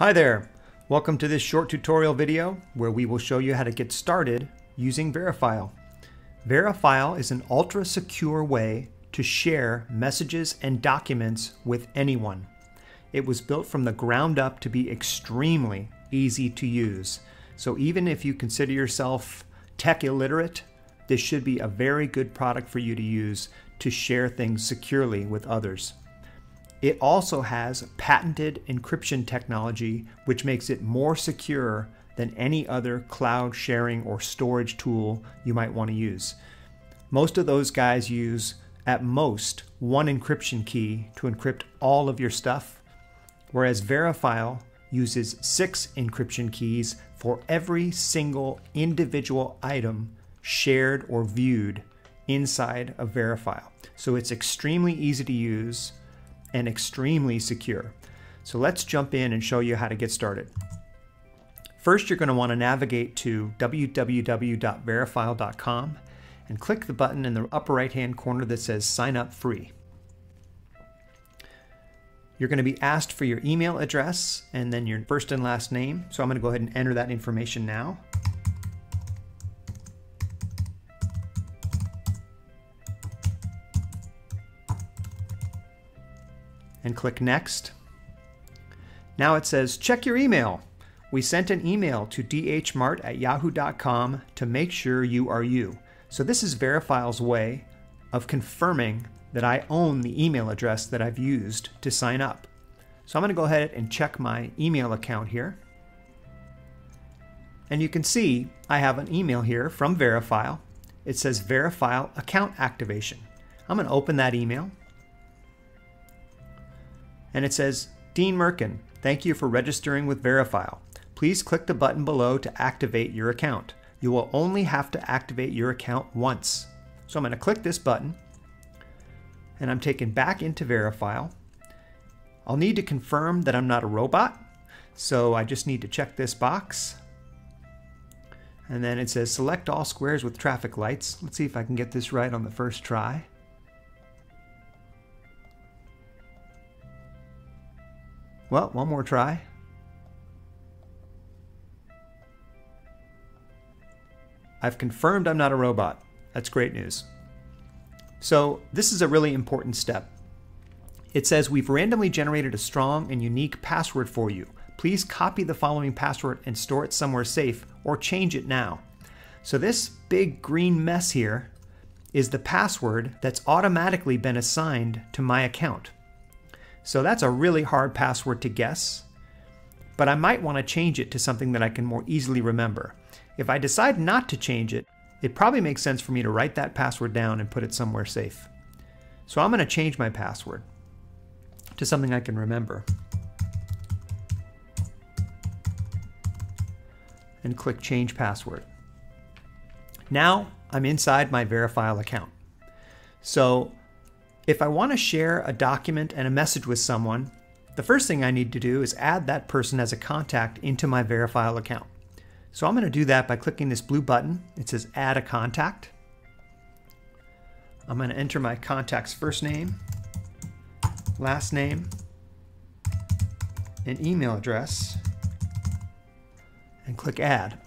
Hi there! Welcome to this short tutorial video where we will show you how to get started using Verifyle. Verifyle is an ultra secure way to share messages and documents with anyone. It was built from the ground up to be extremely easy to use. So even if you consider yourself tech illiterate, this should be a very good product for you to use to share things securely with others. It also has patented encryption technology, which makes it more secure than any other cloud sharing or storage tool you might want to use. Most of those guys use, at most, one encryption key to encrypt all of your stuff, whereas Verifyle uses six encryption keys for every single individual item shared or viewed inside of Verifyle. So it's extremely easy to use and extremely secure. So let's jump in and show you how to get started. First, you're going to want to navigate to www.verifyle.com and click the button in the upper right hand corner that says sign up free. You're going to be asked for your email address and then your first and last name. So I'm going to go ahead and enter that information now. And click Next. Now it says, check your email. We sent an email to dhmart at yahoo.com to make sure you are you. So this is Verifyle's way of confirming that I own the email address that I've used to sign up. So I'm going to go ahead and check my email account here. And you can see I have an email here from Verifyle. It says Verifyle account activation. I'm going to open that email and it says, Dean Merkin, thank you for registering with Verifyle. Please click the button below to activate your account. You will only have to activate your account once. So I'm going to click this button and I'm taken back into Verifyle. I'll need to confirm that I'm not a robot, so I just need to check this box. And then it says select all squares with traffic lights. Let's see if I can get this right on the first try. Well, one more try. I've confirmed I'm not a robot. That's great news. So this is a really important step. It says we've randomly generated a strong and unique password for you. Please copy the following password and store it somewhere safe or change it now. So this big green mess here is the password that's automatically been assigned to my account. So that's a really hard password to guess, but I might want to change it to something that I can more easily remember. If I decide not to change it, it probably makes sense for me to write that password down and put it somewhere safe. So I'm going to change my password to something I can remember. And click Change Password. Now I'm inside my Verifyle account. So if I want to share a document and a message with someone, the first thing I need to do is add that person as a contact into my Verifyle account. So I'm going to do that by clicking this blue button. It says Add a Contact. I'm going to enter my contact's first name, last name, and email address, and click Add.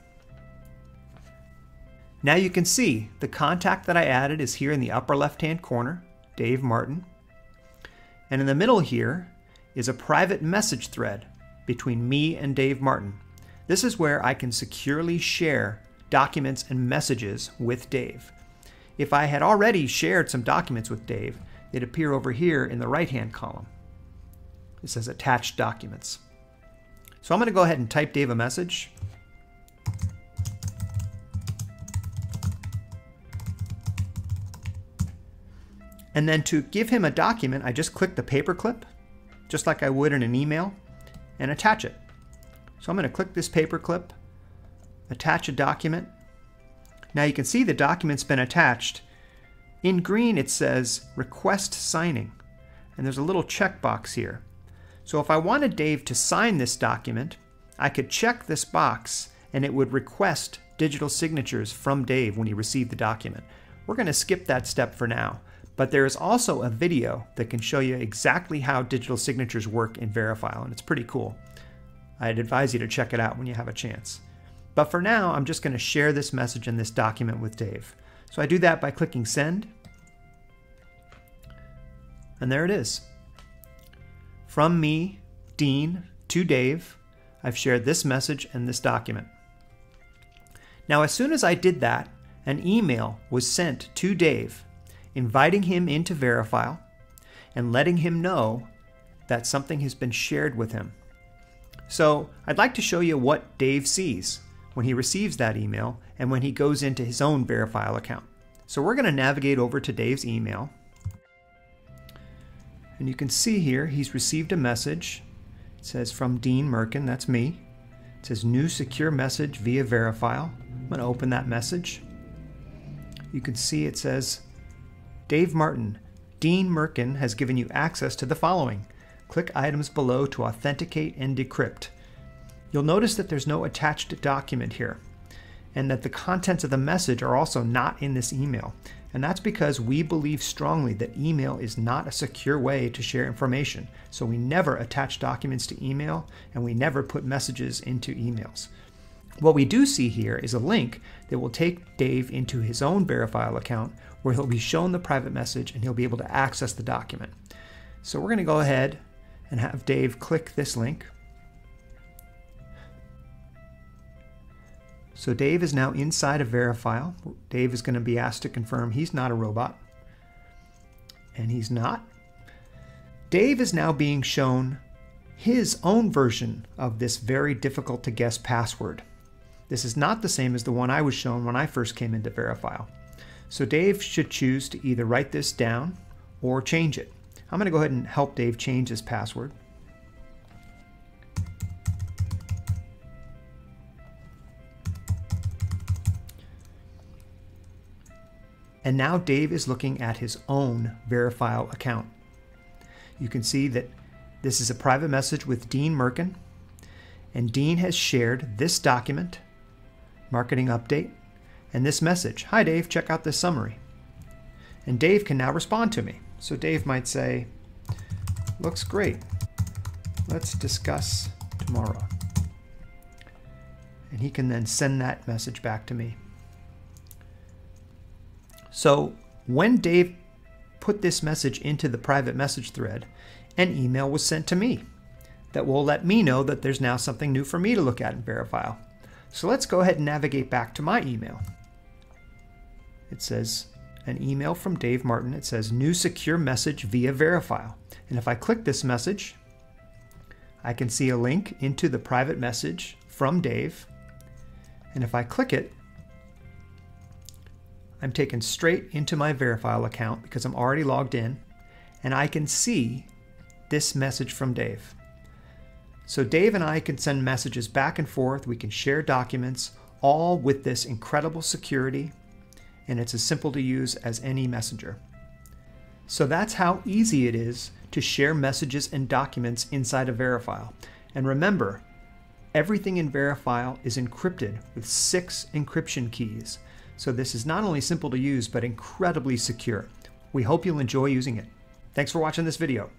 Now you can see the contact that I added is here in the upper left-hand corner. Dave Martin. And in the middle here is a private message thread between me and Dave Martin. This is where I can securely share documents and messages with Dave. If I had already shared some documents with Dave, they'd appear over here in the right-hand column. It says attached documents. So I'm going to go ahead and type Dave a message. And then to give him a document, I just click the paperclip, just like I would in an email, and attach it. So I'm going to click this paperclip, attach a document. Now you can see the document's been attached. In green it says request signing, and there's a little checkbox here. So if I wanted Dave to sign this document, I could check this box and it would request digital signatures from Dave when he received the document. We're going to skip that step for now. But there is also a video that can show you exactly how digital signatures work in Verifyle, and it's pretty cool. I'd advise you to check it out when you have a chance. But for now, I'm just going to share this message in this document with Dave. So I do that by clicking send. And there it is. From me, Dean, to Dave, I've shared this message and this document. Now, as soon as I did that, an email was sent to Dave inviting him into Verifyle and letting him know that something has been shared with him. So I'd like to show you what Dave sees when he receives that email and when he goes into his own Verifyle account. So we're going to navigate over to Dave's email. And you can see here he's received a message. It says from Dean Merkin, that's me. It says new secure message via Verifyle. I'm going to open that message. You can see it says Dave Martin, Dean Merkin has given you access to the following. Click items below to authenticate and decrypt. You'll notice that there's no attached document here and that the contents of the message are also not in this email. And that's because we believe strongly that email is not a secure way to share information. So we never attach documents to email and we never put messages into emails. What we do see here is a link that will take Dave into his own Verifyle account where he'll be shown the private message and he'll be able to access the document. So we're going to go ahead and have Dave click this link. So Dave is now inside of Verifyle. Dave is going to be asked to confirm he's not a robot. And he's not. Dave is now being shown his own version of this very difficult to guess password. This is not the same as the one I was shown when I first came into Verifyle. So Dave should choose to either write this down or change it. I'm going to go ahead and help Dave change his password. And now Dave is looking at his own Verifyle account. You can see that this is a private message with Dean Merkin, and Dean has shared this document marketing update, and this message. Hi, Dave, check out this summary. And Dave can now respond to me. So Dave might say, looks great. Let's discuss tomorrow. And he can then send that message back to me. So when Dave put this message into the private message thread, an email was sent to me that will let me know that there's now something new for me to look at in Verifyle. So let's go ahead and navigate back to my email. It says an email from Dave Martin. It says new secure message via Verifyle. And if I click this message, I can see a link into the private message from Dave. And if I click it, I'm taken straight into my Verifyle account because I'm already logged in and I can see this message from Dave. So Dave and I can send messages back and forth. We can share documents, all with this incredible security, and it's as simple to use as any messenger. So that's how easy it is to share messages and documents inside of Verifyle. And remember, everything in Verifyle is encrypted with six encryption keys. So this is not only simple to use, but incredibly secure. We hope you'll enjoy using it. Thanks for watching this video.